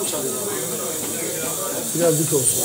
Mı çalıyorsun? Biraz dik olsun.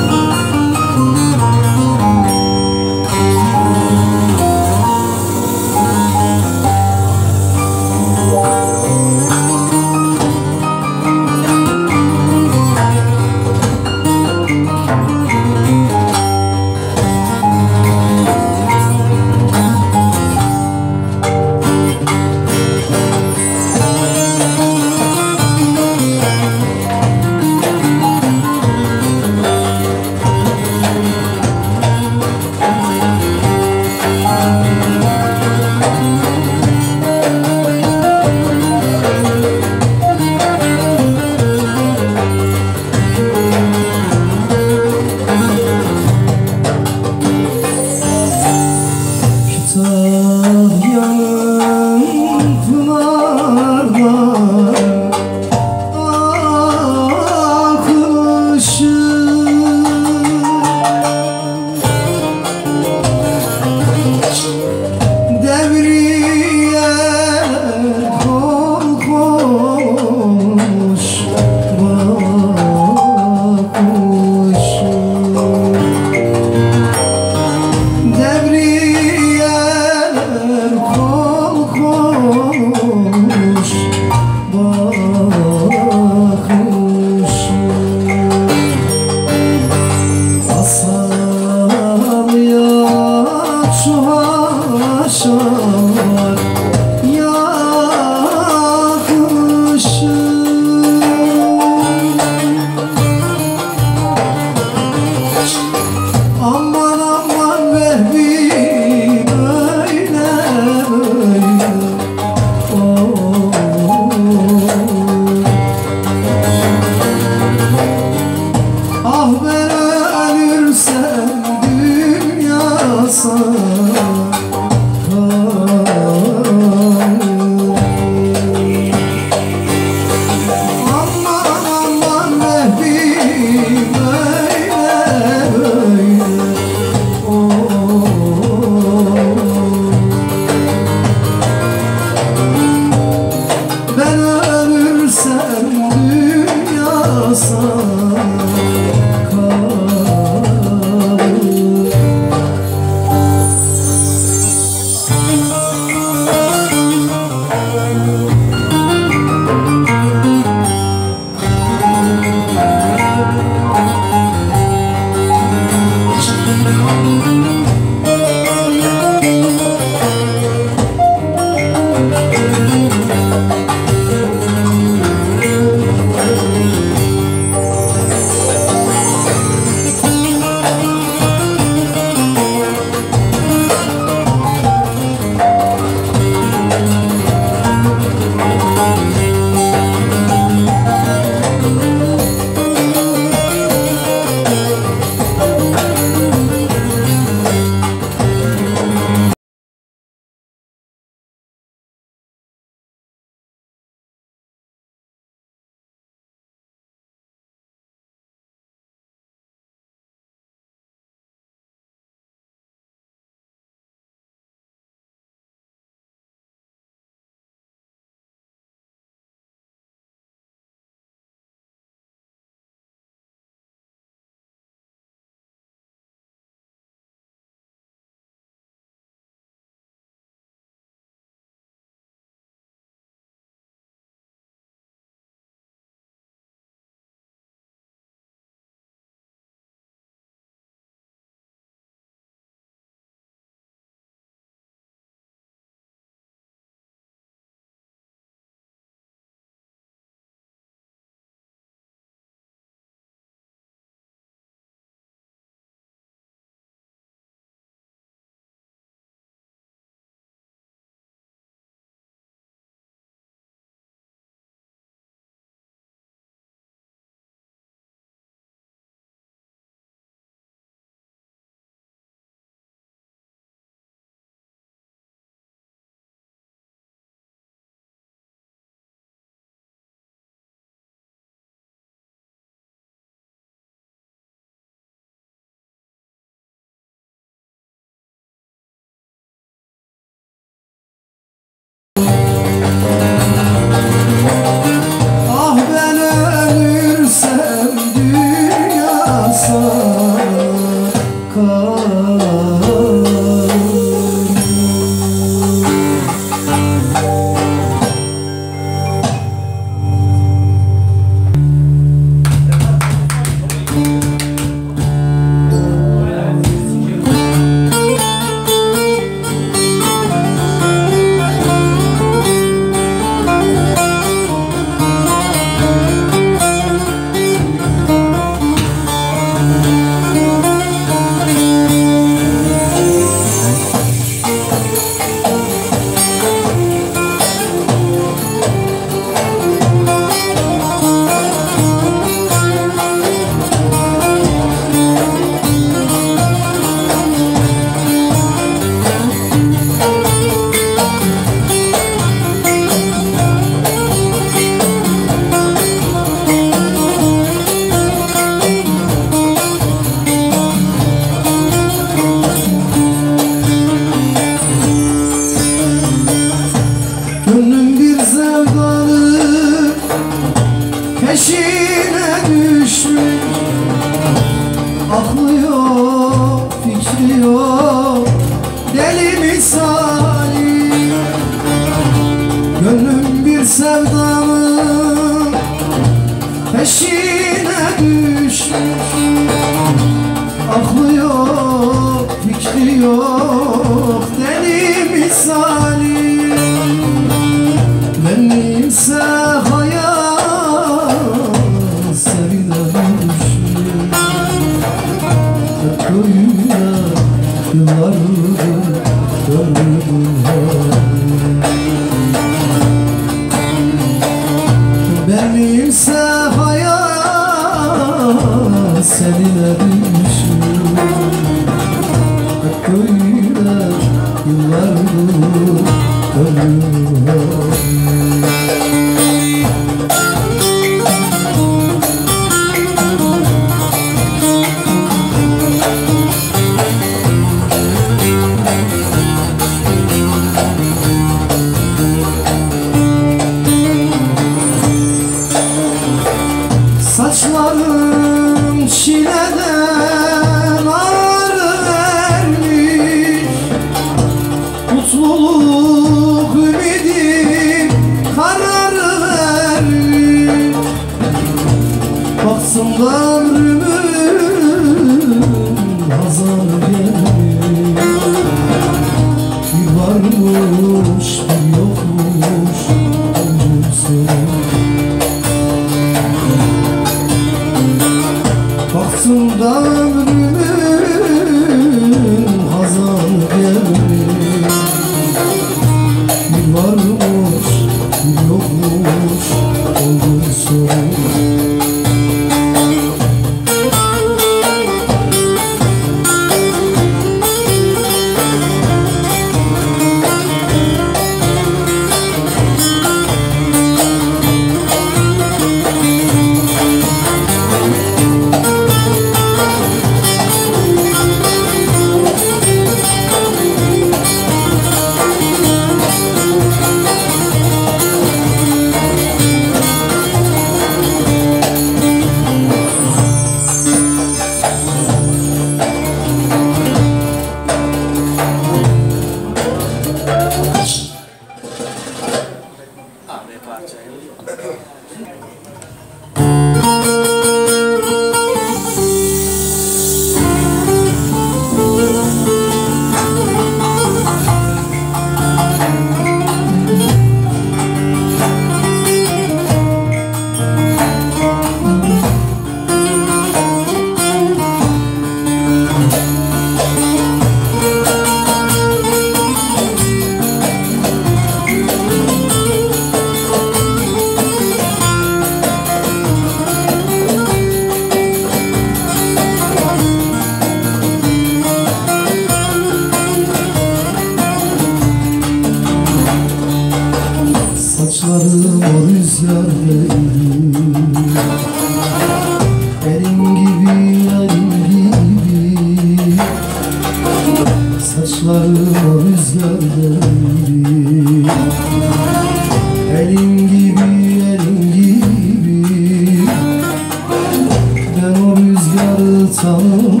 sandım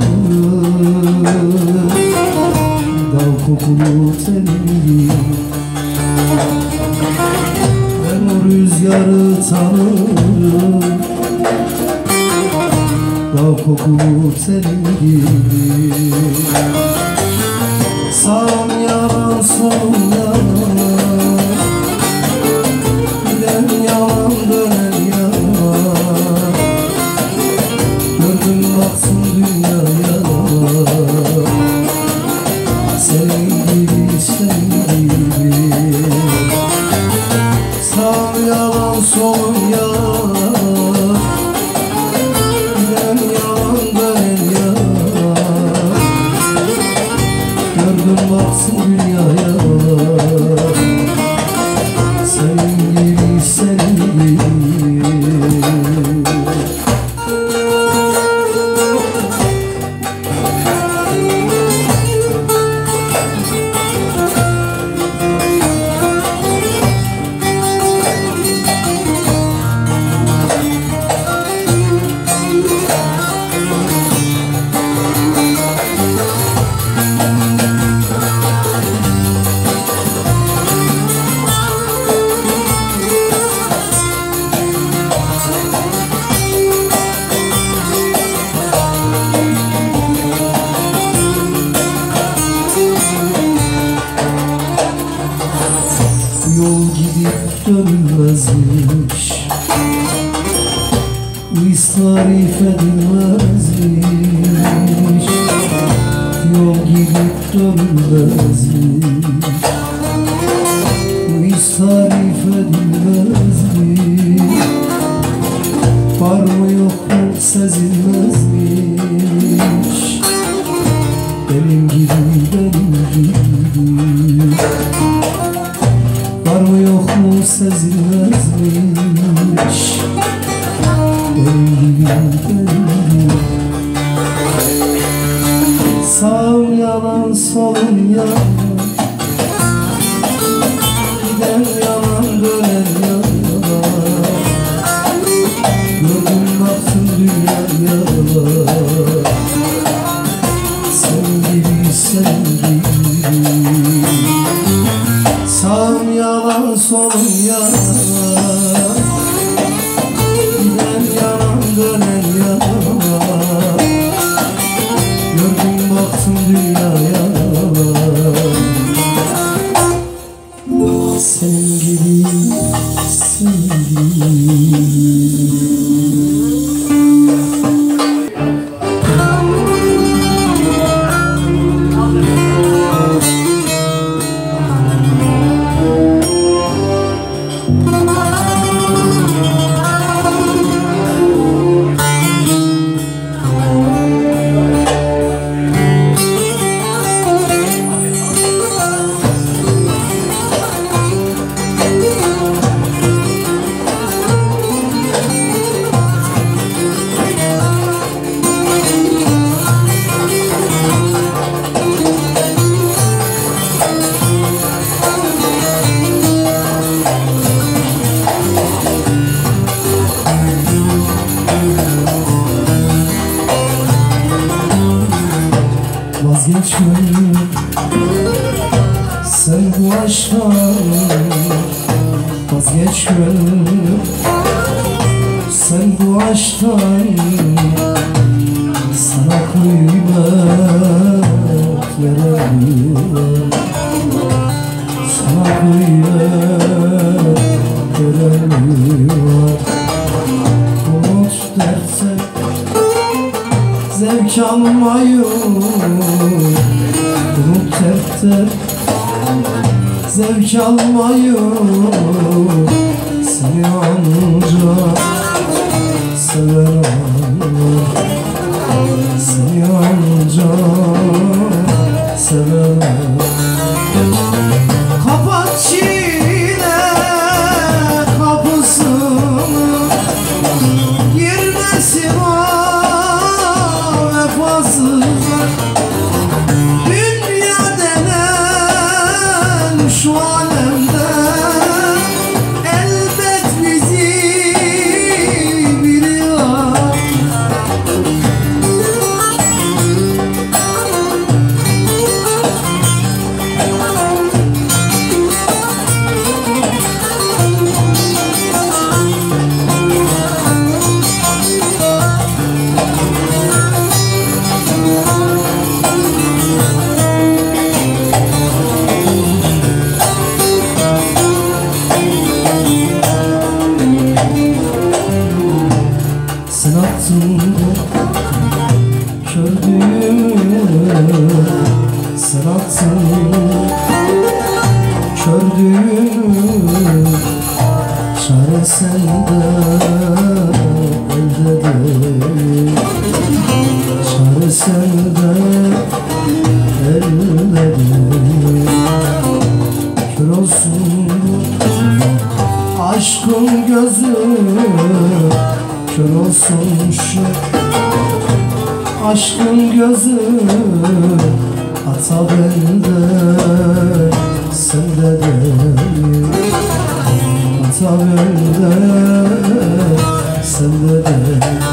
Dal kokulu tenini Ben o rüzgarı tanırım. Kokulu tenini Sağım yalan solum mim. için Sen bu aşktan vazgeç Sen bu aşktan sana kıymet veremiyorum Sana kıymet çalmayı Unut hep de zevk almayı Seni ancak kalsın Kördüğünü çare sende elde değil Çare elde değil Kör olsun aşkın gözü Kör olsun şu aşkın gözü Atabende sende değil. Atabende sende değil.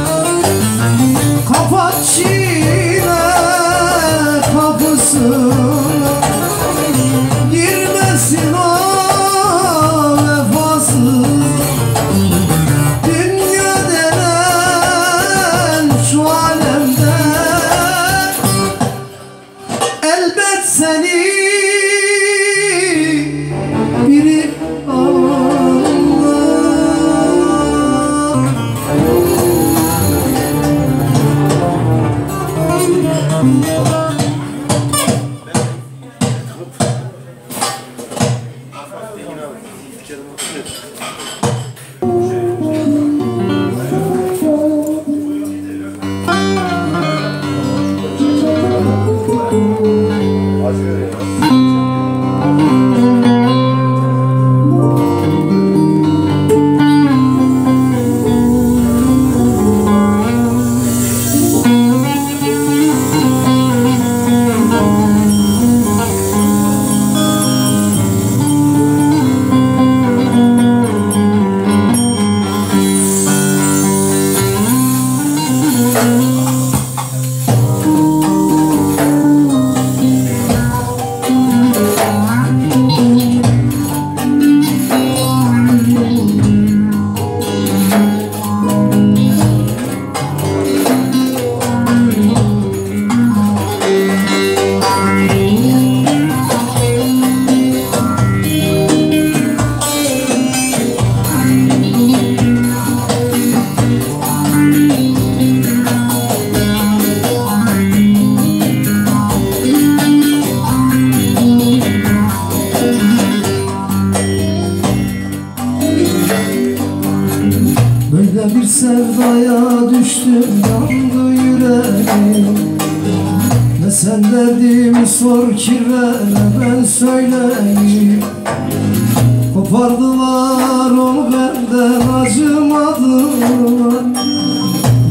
Kopardılar onu benden acımadılar.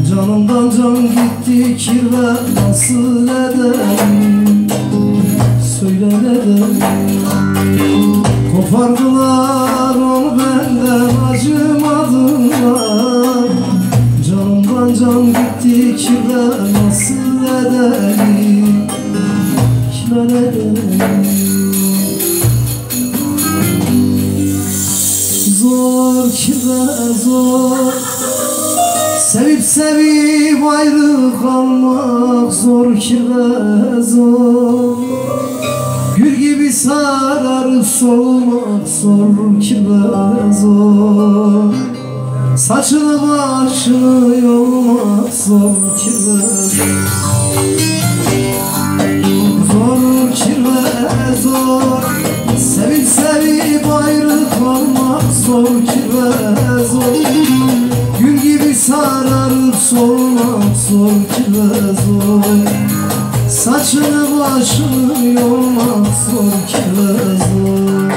Canımdan can gitti kirve nasıl edeyim Söyle ne edeyim Kopardılar onu benden acımadılar. Canımdan can gitti kirve nasıl edeyim Kime ne Zor zor. Sevip sevip ayrı kalmak zor kirve zor. Gül gibi sararıp solmak zor kirve zor. Saçını başını yolmak zor kirve Zor. Kirve zor Sevip sevip ayrı kalmak zor kirve zor Gül gibi sararıp solmak zor kirve zor Saçını başını yolmak zor kirve zor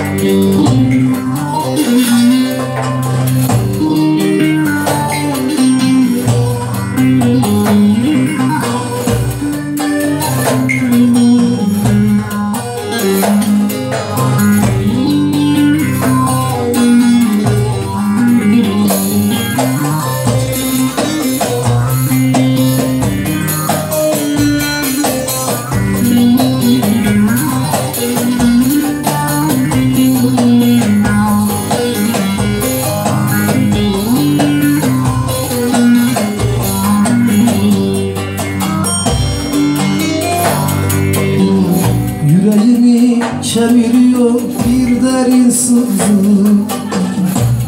Kemiriyor bir derin sızı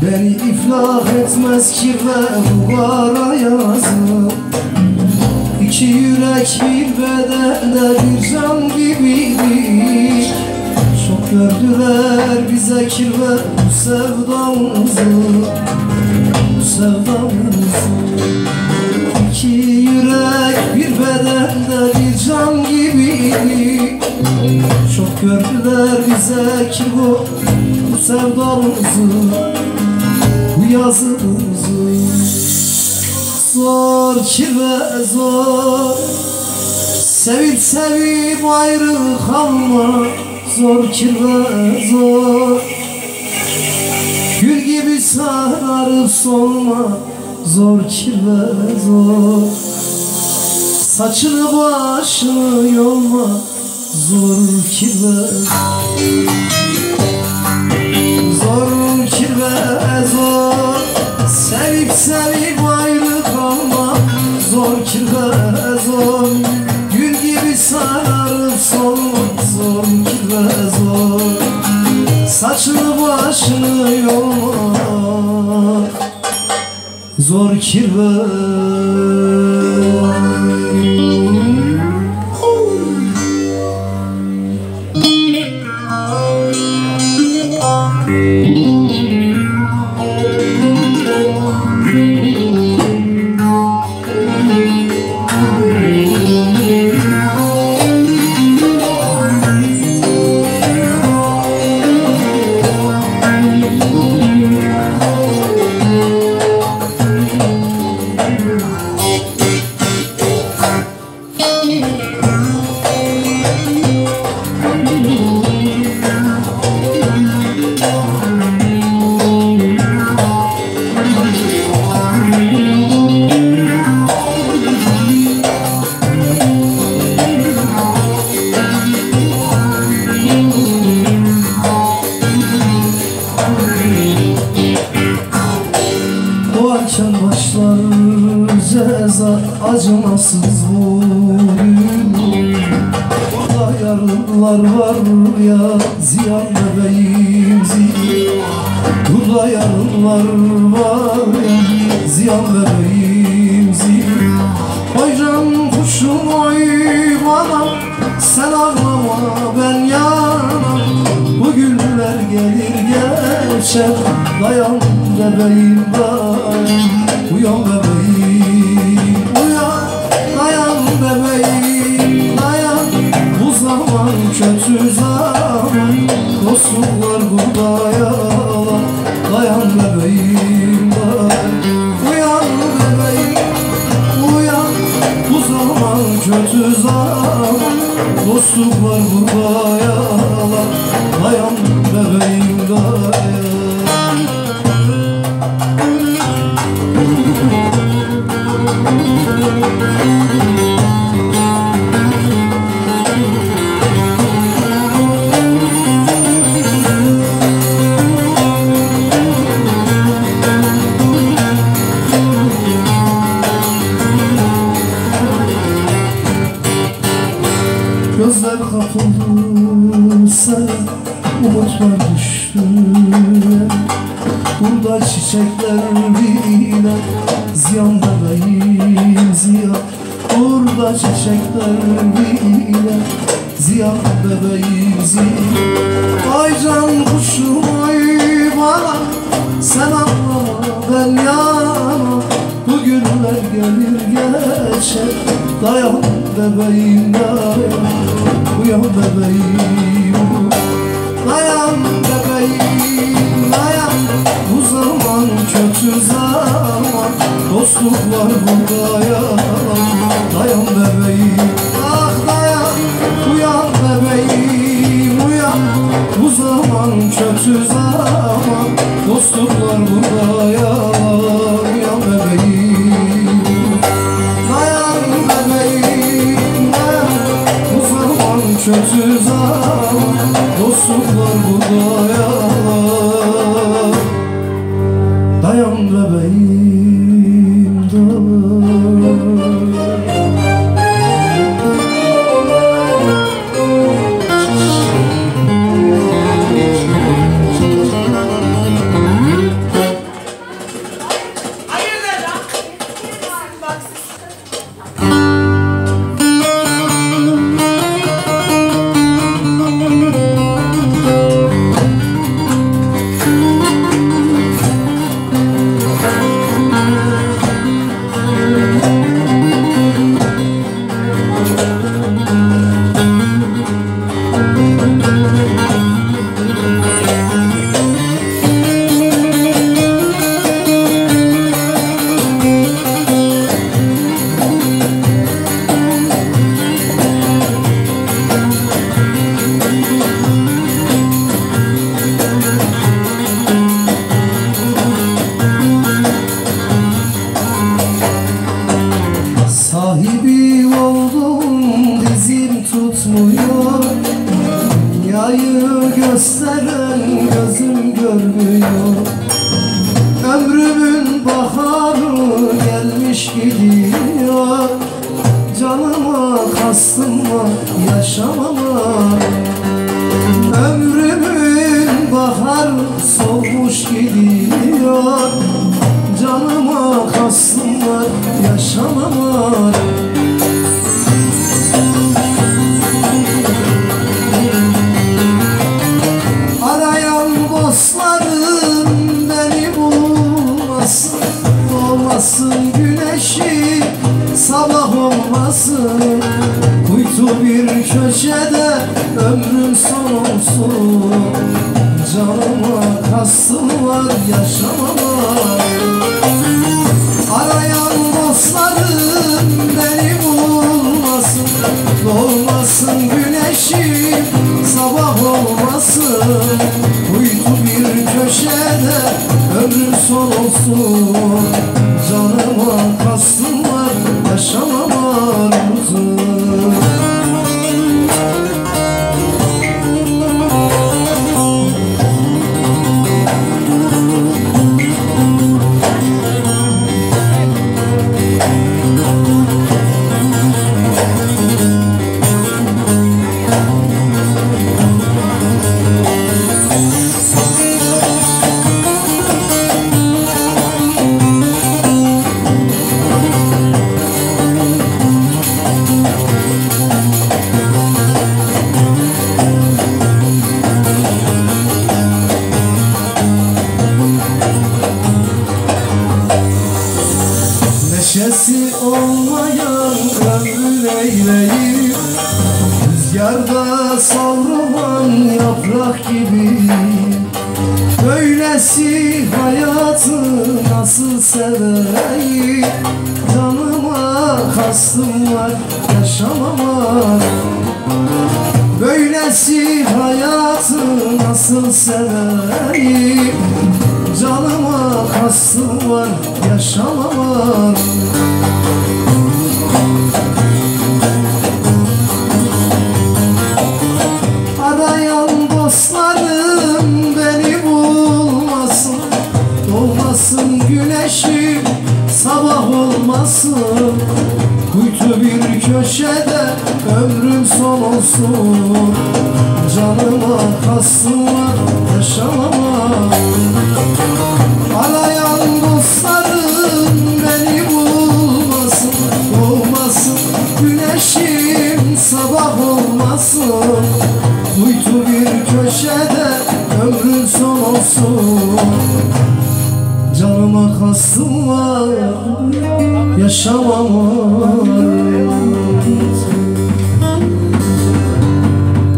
Beni iflah etmez ki ve bu kara yazı İki yürek bir bedende bir can gibiydik Çok gördüler bize kirve bu sevdamızı. Bu sevdamızı. İki yürek bir bedende bir can gibiydik Çok gördüler bize ki bu, bu sevdamızı Bu yazımızı. Zor ki ve zor Sevip sevip ayrı kalma Zor ki ve zor Gül gibi sararıp solma. Zor ki ve zor Saçını başını yolma Zor ki ve Zor ki ve zor Sevip sevip ayrı kalma Zor ki ve zor Gül gibi sararıp solmak Zor ki ve zor Saçını başını yolmak Zor ki ve sen ağlama ben yanam Bu günler gelir geçer. Dayan bebeğim dayan. Uyan bebeğim Dostluklar burada yalan Dayan bebeğim kapıldı Umutlar düştü. Burada çiçekler bile Ziyan bebeğim ziyan Burada çiçekler bile Ziyan bebeğim ziyan Ay can kuşum ay bana Sen anlama ben yana Bu günler gelir geçer Dayan bebeğim dayan Uyan bebeğim Dayan bebeğim dayan Bu zaman kötü zaman Dostluklar burada yalan Dayan bebeğim ah dayan Uyan bebeğim uyan Bu zaman kötü zaman Dostluklar burada yalan zaman kötü zaman Dostluklar